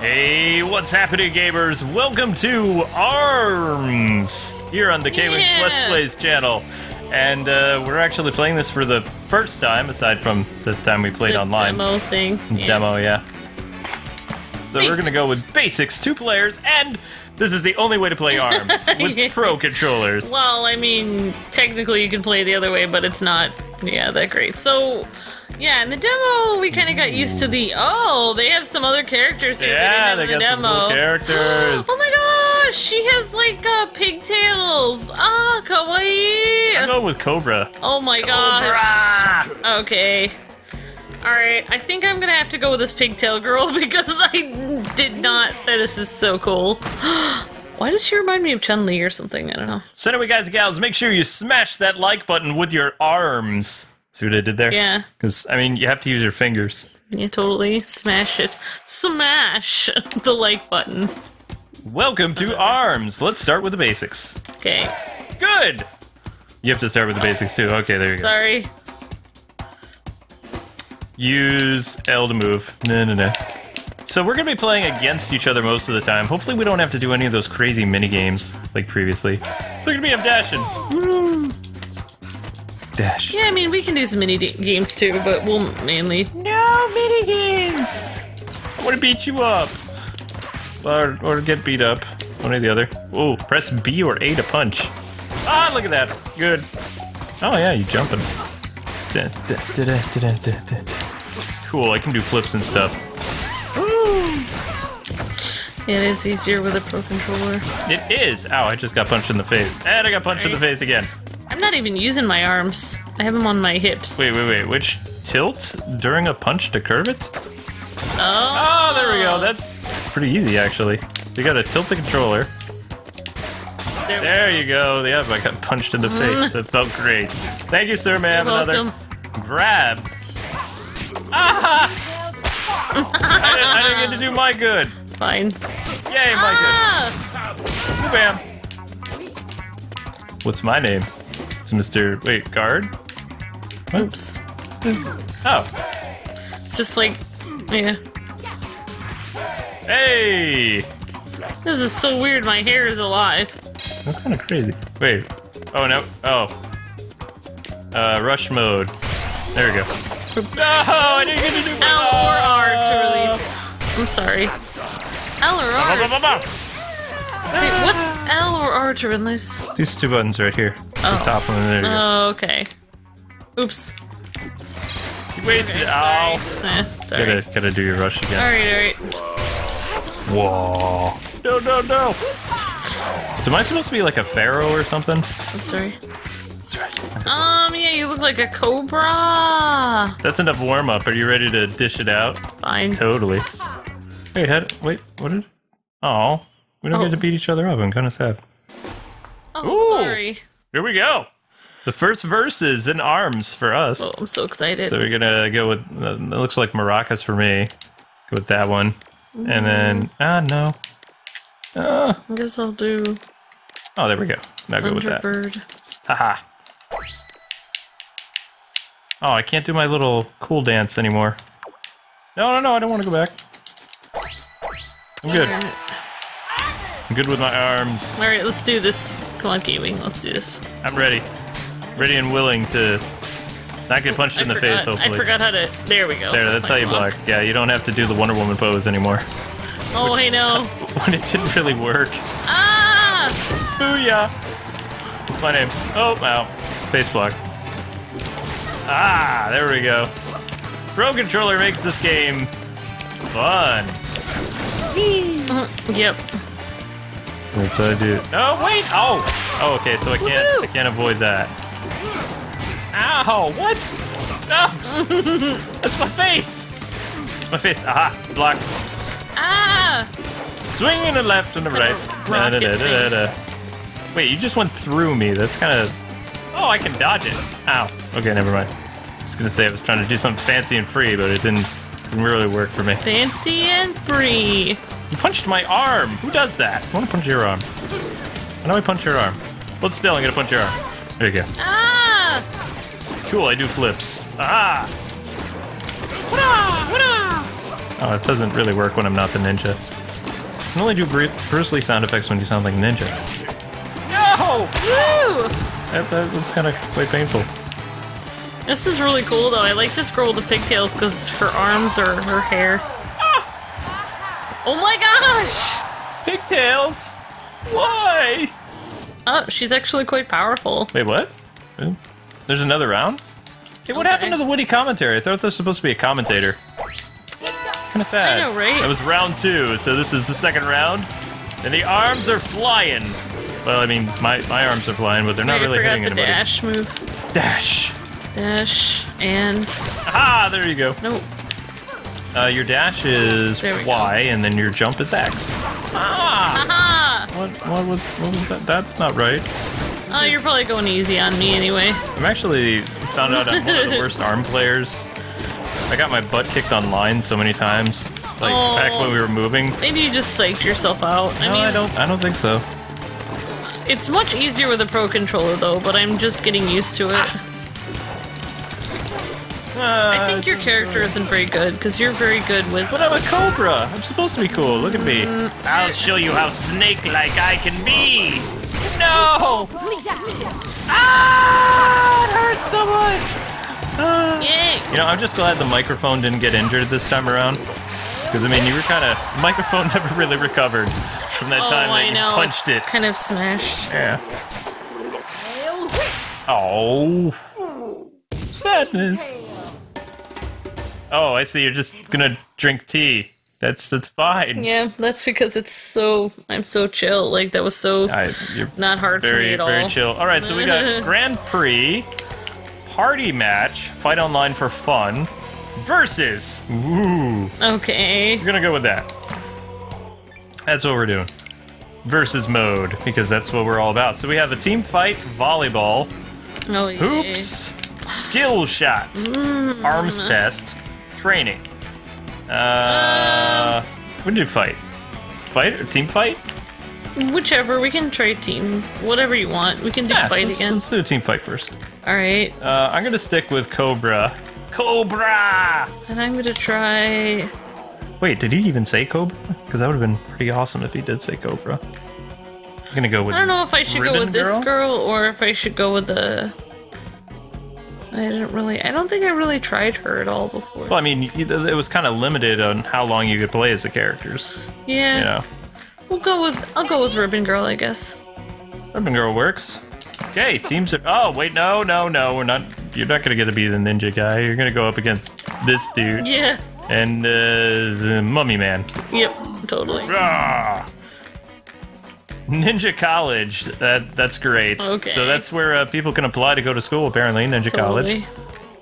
Hey, what's happening, gamers? Welcome to ARMS here on the Kwings Yeah. Let's Plays channel. And uh, we're actually playing this for the first time, aside from the time we played The online. demo thing. Yeah. Demo, yeah. So we're gonna go with basics, two players, and this is the only way to play ARMS with Yeah. pro controllers. Well, I mean, technically you can play the other way, but it's not, yeah, that great. So, yeah, in the demo we kind of got used to the oh, they have some other characters here. yeah, they they didn't got in the some cool demo. characters. Oh my gosh, she has like uh, pigtails. Ah, Kawaii. I'm going with Cobra. Oh my gosh. Cobra. Okay. Alright, I think I'm gonna have to go with this pigtail girl because I did not. This is so cool. Why does she remind me of Chun Li or something? I don't know. So anyway, guys and gals, make sure you smash that like button with your arms. See what I did there? Yeah, Because, I mean, you have to use your fingers. yeah, totally. Smash it. Smash the like button. Welcome to ARMS. Let's start with the basics. Okay, Good! You have to start with the basics too. Okay, there you go. sorry. Use L to move. No, no, no. So we're gonna be playing against each other most of the time. Hopefully we don't have to do any of those crazy mini games like previously. Look at me, I'm dashing. Woo! Dash. Yeah, I mean, we can do some mini games too, but we'll mainly. No mini games. I want to beat you up, or or get beat up. One or the other. Oh, press B or A to punch. Ah, look at that. Good. Oh yeah, you jumping. Da, da, da, da, da, da, da, da. Cool. I can do flips and stuff. Yeah, it is easier with a pro controller. It is. Ow! I just got punched in the face, and I got punched in the face again. I'm not even using my arms. I have them on my hips. Wait, wait, wait. Which tilt during a punch to curve it? Oh, Oh, there we go. That's pretty easy actually. So you got to tilt the controller. there There you go. Yeah, I got punched in the face. That felt great. Thank you, sir. May I have You're another welcome. grab? Ah! I, didn't, I didn't get to do my good. Fine. Yay, my Ah! good. Bam. What's my name? It's Mr. Wait, guard? Oops. Oh, Just like, yeah. hey! This is so weird. My hair is alive. That's kind of crazy. Wait. Oh no. Oh. Uh, rush mode. There we go. Oops. No, I didn't get to do L or R to release. I'm sorry. L or R? Wait, what's L or R to release? These two buttons right here. The Oh. top one. There you go. Oh, okay. Oops. You wasted it. Sorry. Ow. Eh, sorry. Gotta, gotta do your rush again. Alright, alright. Whoa. No, no, no. So am I supposed to be like a pharaoh or something? I'm sorry. That's right. Um, yeah, you look like a cobra. That's enough warm up. Are you ready to dish it out? Fine. Totally. Wait, had, wait, what did? Oh, we don't Oh. get to beat each other up. I'm kind of sad. Oh, Ooh. sorry. Here we go. The first verses in arms for us. Oh, I'm so excited. So we're gonna go with. Uh, it looks like maracas for me. Go with that one, and then ah no. Ah, I guess I'll do oh, there we go. Now go with that. Thunderbird. Haha. Oh, I can't do my little cool dance anymore. No, no, no, I don't want to go back. I'm good. I'm good with my arms. Alright, let's do this. Come on, gaming. Let's do this. I'm ready. Ready and willing to not get punched I in the forgot, face, hopefully. I forgot how to. There we go. There, that's how you block. block. Yeah, you don't have to do the Wonder Woman pose anymore. Oh, I know. when it didn't really work. Ah! Booyah! What's my name? Oh, wow. Face block. Ah, there we go. Pro controller makes this game fun. Yep. What's I do? Oh, wait! Oh! Oh, okay, so I can't I can't avoid that. Ow! What? No! That's my face! It's my face. Aha! Blocked. Ah! Swinging to the left and the right. rocket Da-da-da-da-da. Wait, you just went through me. That's kind of. Oh, I can dodge it. Ow. Okay, never mind. I was gonna say I was trying to do something fancy and free, but it didn't didn't really work for me. Fancy and free. You punched my arm. Who does that? I want to punch your arm. How do I punch your arm? Hold still. I'm gonna punch your arm. There you go. Ah! Cool. I do flips. Ah. Oh, it doesn't really work when I'm not the ninja. I can only do Bru- Bruce Lee sound effects when you sound like a ninja. No! Woo! That, that was kind of quite painful. This is really cool though. I like this girl with the pigtails because her arms are her hair. Oh my gosh! Pigtails! Why? Oh, she's actually quite powerful. Wait, what? There's another round? Hey, what Okay. happened to the Woody commentary? I thought there was supposed to be a commentator. Kind of sad. I know, right? That was round two, so this is the second round. And the arms are flying. Well, I mean, my, my arms are flying, but they're not I really hitting anybody. dash move. Dash! Dash and Ah, there you go. no. Uh, your dash is There we go. Y, and then your jump is X. Ah! Haha! What, what was what was that? That's not right. Oh, you're probably going easy on me anyway. I'm actually found out I'm one of the worst arm players. I got my butt kicked online so many times. Like back when we were moving. Maybe you just psyched yourself out. I No, mean, I don't. I don't think so. it's much easier with a pro controller though, but I'm just getting used to it. I think your character isn't very good because you're very good with. But I'm a cobra. I'm supposed to be cool. Look at me. I'll show you how snake-like I can be. No! Ah! It hurts so much. Ah. Yay! You know, I'm just glad the microphone didn't get injured this time around. Because I mean, you were kind of microphone never really recovered from that Oh, time that I you know. punched it's it. kind of smashed. Yeah. Oh. Sadness. Oh, I see. You're just gonna drink tea. That's that's fine. Yeah, that's because it's so. I'm so chill. Like that was so I, you're not hard for me very at all. very chill. All right, so we got Grand Prix party match, fight online for fun, versus. Ooh, Okay. we're gonna go with that. That's what we're doing. Versus mode because that's what we're all about. So we have a team fight, volleyball, Oh hoops, skill shot, Mm. arms test, training. Uh, we do fight. Fight or team fight? Whichever. We can try team. Whatever you want. We can do Yeah, fight let's, again. let's do a team fight first. All right. Uh, I'm gonna stick with Cobra. Cobra! And I'm gonna try. Wait, did he even say Cobra? Because that would have been pretty awesome if he did say Cobra. I'm gonna go with. I don't know if I should go with this Girl? girl or if I should go with the. I didn't really. I don't think I really tried her at all before. Well, I mean, it was kind of limited on how long you could play as the characters. yeah. You know, We'll go with. I'll go with Ribbon Girl, I guess. Ribbon Girl works. Okay, teams are. Oh wait, no, no, no. We're not. You're not gonna get to be the ninja guy. You're gonna go up against this dude Yeah. and uh, the Mummy Man. Yep. Totally. Rah! Ninja College. That that's great. Okay. So that's where uh, people can apply to go to school. Apparently, Ninja College,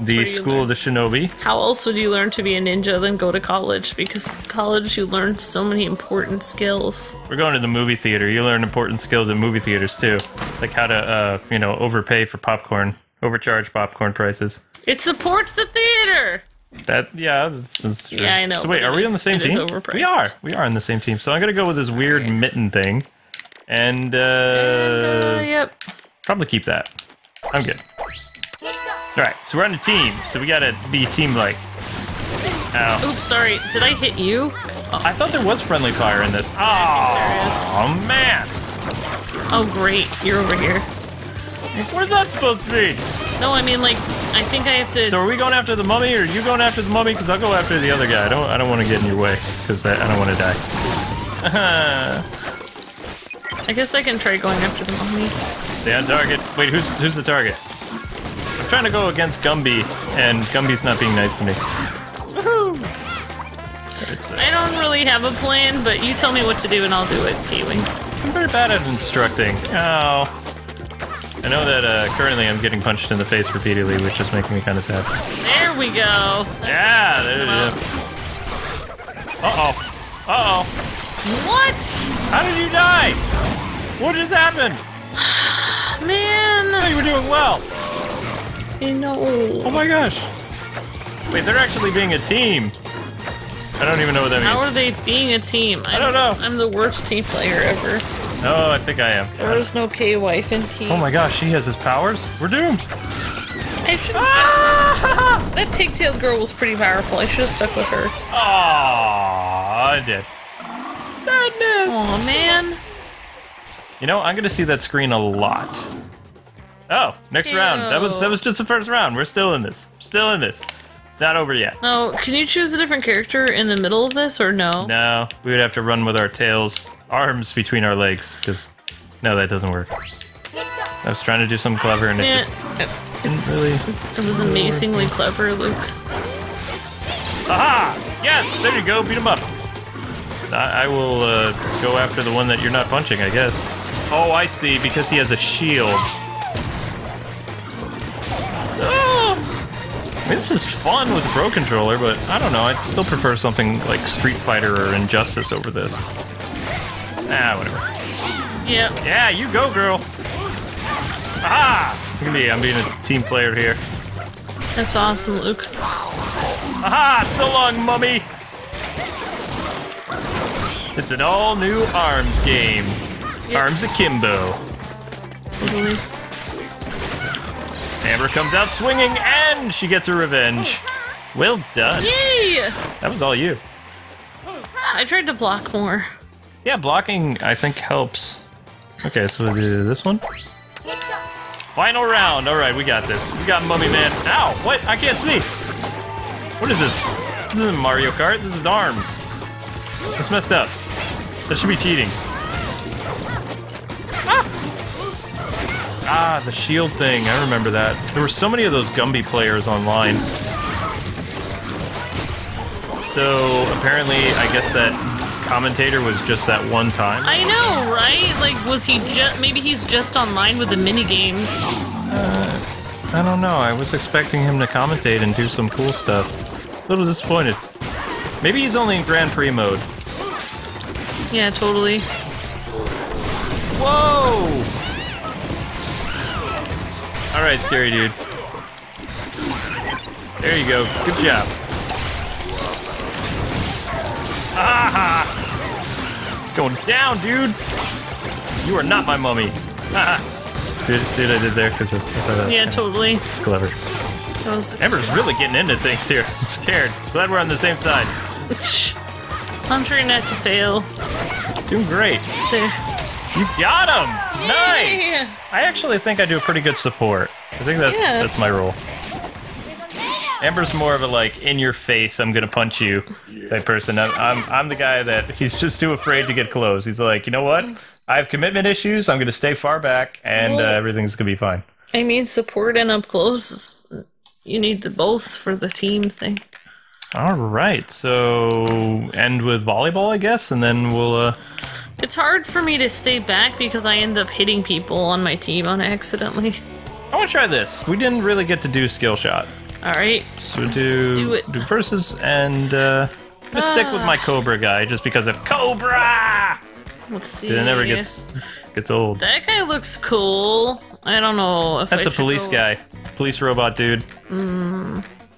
the school learn. of the Shinobi. How else would you learn to be a ninja than go to college? Because college, you learn so many important skills. We're going to the movie theater. You learn important skills at movie theaters too, like how to, uh, you know, overpay for popcorn, overcharge popcorn prices. It supports the theater. That yeah, that's, that's true. Yeah, I know, So wait, are we is- on the same team? We are. We are on the same team. So I'm gonna go with this weird Alright. mitten thing, and, uh, And, uh, yep. probably keep that. I'm good. All right, so we're on a team. So we gotta be team like. Ow. Oops, sorry. Did I hit you? I thought there was friendly fire in this. Oh, oh man. Oh, great. You're over here. What is that supposed to be? No, I mean, like, I think I have to. So are we going after the mummy, or are you going after the mummy? Because I'll go after the other guy. I don't. I don't want to get in your way because I, I don't want to die. I guess I can try going after the mummy. Stay on target. Wait, who's who's the target? I'm trying to go against Gumby, and Gumby's not being nice to me. Woohoo! I don't really have a plan, but you tell me what to do and I'll do it, Kiwi. I'm very bad at instructing. Oh. I know that uh, currently I'm getting punched in the face repeatedly, which is making me kind of sad. There we go. Yeah, there it Well. Uh-oh. Uh-oh. What? How did you die? What just happened? Man, Oh, you were doing well. I know. Oh my gosh. Wait, they're actually being a team. I don't even know what that means. How are they being a team? I don't know. I'm the worst team player ever. Oh, I think I am. There is no Kwife in team. Oh my gosh, she has his powers? We're doomed. I should have Ah! That pigtailed girl was pretty powerful. I should have stuck with her. Aw, I did. Sadness. Oh man. You know, I'm gonna see that screen a lot. Oh, next round. That was that was just the first round. We're still in this. Still in this. Not over yet. Oh, can you choose a different character in the middle of this or no? No, we would have to run with our tails, arms between our legs, because no, that doesn't work. I was trying to do something clever and it Yeah, just didn't it's, really. it's, it was amazingly clever, Luke. Aha! Yes, there you go. Beat him up. I, I will uh, go after the one that you're not punching, I guess. Oh, I see. Because he has a shield. Oh! I mean, this is fun with the Pro Controller, but I don't know. I'd still prefer something like Street Fighter or Injustice over this. Ah, whatever. Yep. Yeah, you go, girl. Aha! Look at me. I'm being a team player here. That's awesome, Luke. Aha! So long, mummy! It's an all new ARMS game. ARMS Akimbo. Totally. Amber comes out swinging and she gets her revenge. Oh. Well done. Yay! That was all you. I tried to block more. Yeah, blocking I think helps. Okay, so we do this one. Final round. All right, we got this. We got Mummy Man. Ow! What? I can't see. What is this? This isn't Mario Kart. This is Arms. That's messed up. That should be cheating. Ah, the shield thing. I remember that. There were so many of those Gumby players online. So apparently, I guess that commentator was just that one time. I know, right? Like, was he just maybe he's just online with the mini games? I don't know. I was expecting him to commentate and do some cool stuff. A little disappointed. Maybe he's only in Grand Prix mode. Yeah, totally. Whoa! Alright, scary dude. There you go. Good job. Ah! Going down, dude! You are not my mummy. Ah! See, see what I did there? Because Yeah, totally. it's clever. That Ember's really getting into things here. I'm scared. Glad we're on the same side. I'm trying not to fail. Doing great. There. You got him! Nice! I actually think I do a pretty good support. I think that's Yeah. that's my role. Amber's more of a like in your face, I'm gonna punch you type person. I'm, I'm I'm the guy that he's just too afraid to get close. He's like, you know what? I have commitment issues. I'm gonna stay far back, and uh, everything's gonna be fine. I mean, support and up close. You need the both for the team thing. All right, so end with volleyball, I guess, and then we'll. uh It's hard for me to stay back because I end up hitting people on my team on accidentally. I want to try this. We didn't really get to do skill shot, All right. so we'll do Let's do it. versus, and uh, I'm gonna stick with my Cobra guy just because of Cobra. Let's see. It never gets gets old. That guy looks cool. I don't know if That's I a police go- guy, police robot dude.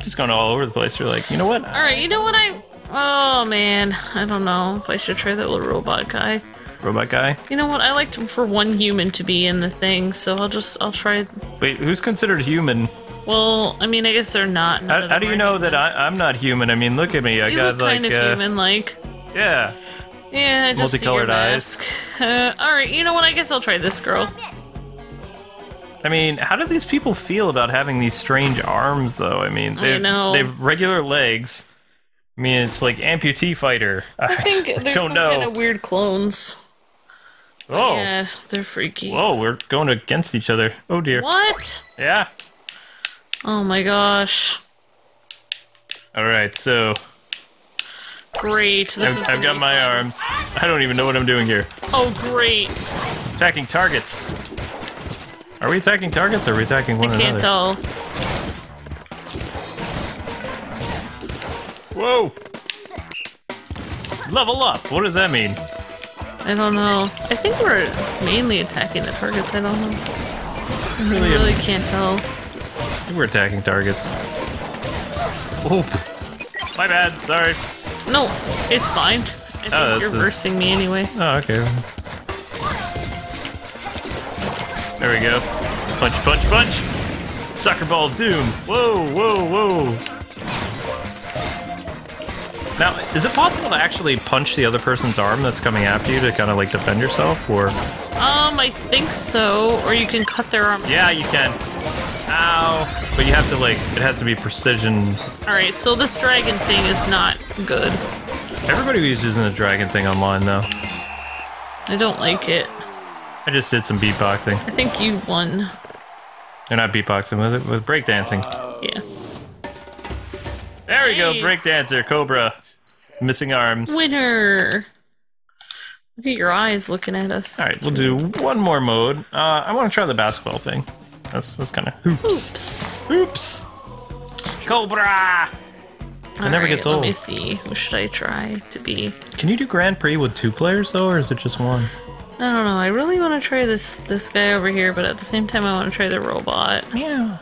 Just going all over the place. You're like, you know what? All right. You know what I? Oh man, I don't know if I should try that little robot guy. Robot guy. You know what? I like to, for one human to be in the thing, so I'll just I'll try. Wait, who's considered human? Well, I mean, I guess they're not. How, how do you know human. that I, I'm not human? I mean, look at me. I You got look like, kind of uh, human-like. yeah. Yeah, just see your multicolored eyes. Uh, all right, you know what? I guess I'll try this girl. I mean, how do these people feel about having these strange arms, though? I mean, they know. they have regular legs. I mean, it's like amputee fighter. I, I think there's don't some know. kind of weird clones. oh, Yeah, they're freaky. whoa, we're going against each other. Oh dear. What? Yeah. Oh my gosh. All right, so Great. This is I've, I've got my fun. arms. I don't even know what I'm doing here. Oh, great. Attacking targets. Are we attacking targets or are we attacking one I can't tell. Whoa! Level up. What does that mean? I don't know. I think we're mainly attacking the targets. I don't know. I Really, really can't tell. we're attacking targets. Oh, my bad. Sorry. No, it's fine. I Oh, you're is- versing me anyway. Oh, okay. There we go. Punch, punch, punch. Soccer Ball of Doom. Whoa, whoa, whoa. Now, is it possible to actually punch the other person's arm that's coming after you to kind of like defend yourself? Or. Um, I think so. Or you can cut their arm. Yeah, you can. Ow. But you have to, like, it has to be precision. Alright, so this dragon thing is not good. Everybody was using the dragon thing online, though. I don't like it. I just did some beatboxing. I think you won. They're not beatboxing with it, with breakdancing. Yeah. There we go, Nice. breakdancer, Cobra. Missing arms. Winner! Look at your eyes looking at us. All right, we'll do one more mode. Uh, I want to try the basketball thing. That's that's kind of hoops. Oops. Hoops. Cobra. It never gets old. Let me see. Who should I try to be? Can you do Grand Prix with two players though, or is it just one? I don't know. I really want to try this this guy over here, but at the same time, I want to try the robot. Yeah.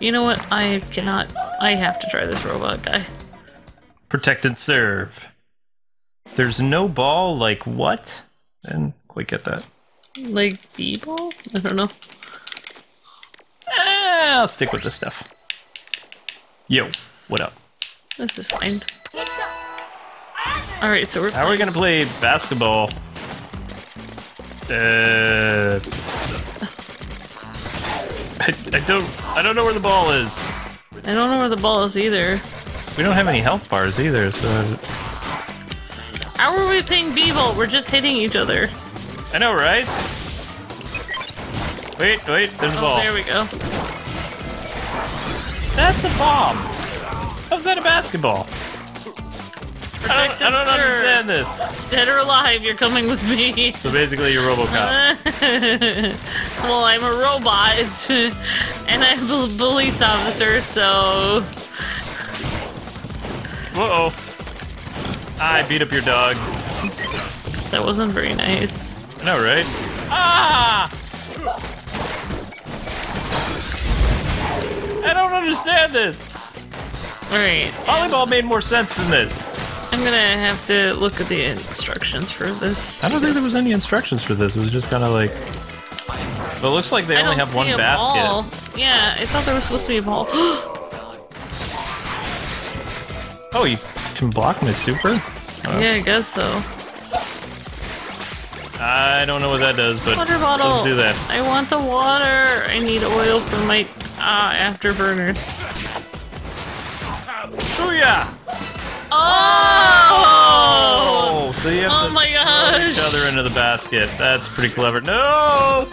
You know what? I cannot. I have to try this robot guy. Protected serve. There's no ball. Like what? I didn't quite get that. Like B-ball? I don't know. Ah, I'll stick with this stuff. Yo, what up? This is fine. All right, so we're How are we gonna play basketball? Uh, I, I don't. I don't know where the ball is. I don't know where the ball is either. We don't have any health bars either, so How are we playing b-ball? We're just hitting each other. I know, right? Wait, wait. There's a Oh, ball. there we go. That's a bomb. How's that a basketball? I don't, I don't understand this. Dead or alive, you're coming with me. So basically, you're RoboCop. well, I'm a robot, and I'm a police officer, so Uh oh. I beat up your dog. that wasn't very nice. I know, right? Ah! I don't understand this. All right, Volleyball made more sense than this. I'm gonna have to look at the instructions for this. I don't think there was any instructions for this. It was just kind of like. But it looks like they I only have one basket. ball. Yeah, I thought there was supposed to be a ball. Oh, you can block my super? yeah, I guess so. I don't know what that does, but Water bottle. let's do that. I want the water. I need oil for my ah afterburners. Booyah! Oh! Oh, so you have Oh to my throw gosh! each other into the basket. That's pretty clever. No!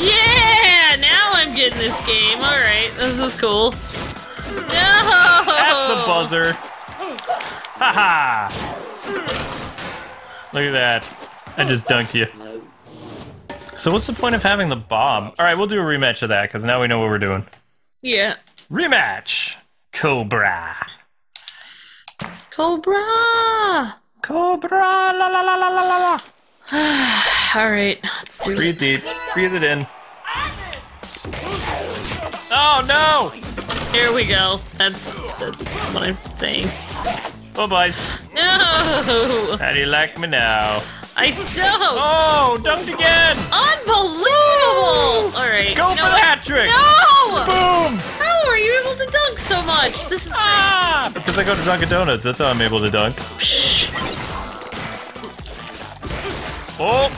Yeah! Now I'm getting this game. All right, this is cool. No! At the buzzer. Haha! Look at that. I just dunked you. So what's the point of having the bomb? All right, we'll do a rematch of that because now we know what we're doing. Yeah. Rematch. Cobra. Cobra! Cobra. La la la la la la la. All right, let's do it. Breathe deep. Breathe it in. Oh no! Here we go. That's that's what I'm saying. Bye bye. No! How do you like me now? I don't! Oh, dunked again! Unbelievable! All right. Go you know for the hat trick! No! Boom! How are you able to dunk so much? This is Ah! Because I go to Dunkin' Donuts, that's how I'm able to dunk. Shh. Oh!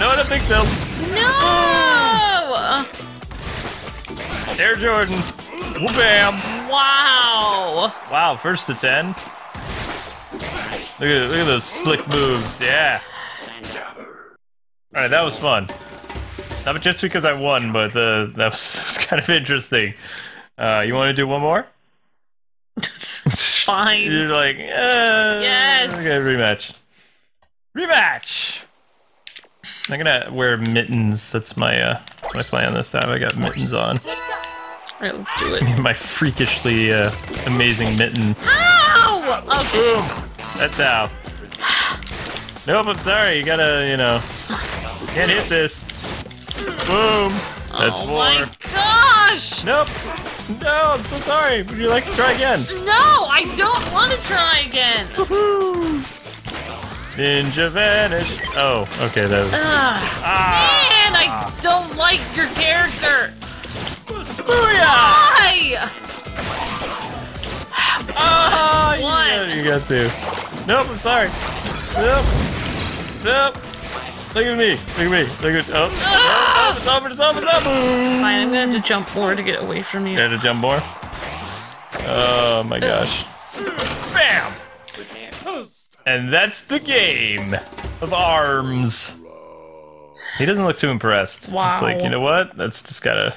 No, I don't think so. No! Air Jordan. Bam! Wow! Wow, first to ten. Look at look at those slick moves. Yeah. All right, that was fun. Not just because I won, but uh, that was that was kind of interesting. Uh, you want to do one more? Fine. You're like, uh, Yes. Okay, rematch. Rematch. I'm gonna wear mittens. That's my uh, that's my plan this time. I got mittens on. All right, let's do it. My freakishly uh, amazing mittens. Ow! Okay. Boom. That's how. Nope, I'm sorry. You gotta, you know, can't hit this. Boom. That's oh four. my gosh! Nope. No, I'm so sorry. Would you like to try again? No, I don't want to try again. Ninja vanish. Oh, okay. That was. Ugh. Ah. Man, I don't like your character. Booyah! Why? Oh, you One. you got to. Nope, I'm sorry. Nope. Nope. Look at me. Look at me. Look at. Oh. Ah! It's over. It's over. It's over. Fine, I'm gonna have to jump more to get away from you. Got to jump more. Oh my gosh. Bam! And that's the game of arms. He doesn't look too impressed. Wow. It's like, you know what? That's just gotta.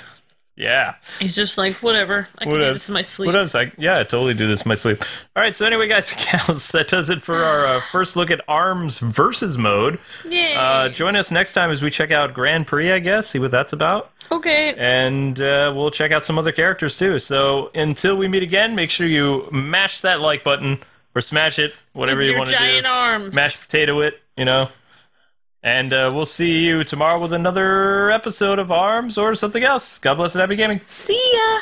Yeah. He's just like, whatever. I can What do this in my sleep. What else? I, yeah, I totally do this in my sleep. All right, so anyway, guys, gals, that does it for our uh, first look at arms versus mode. Yay. Uh, join us next time as we check out Grand Prix, I guess, see what that's about. okay. And uh, we'll check out some other characters too. So until we meet again, make sure you mash that like button or smash it, whatever With you want to giant do. arms. Mashed potato it, you know. And uh, we'll see you tomorrow with another episode of Arms or something else. God bless and happy gaming. See ya.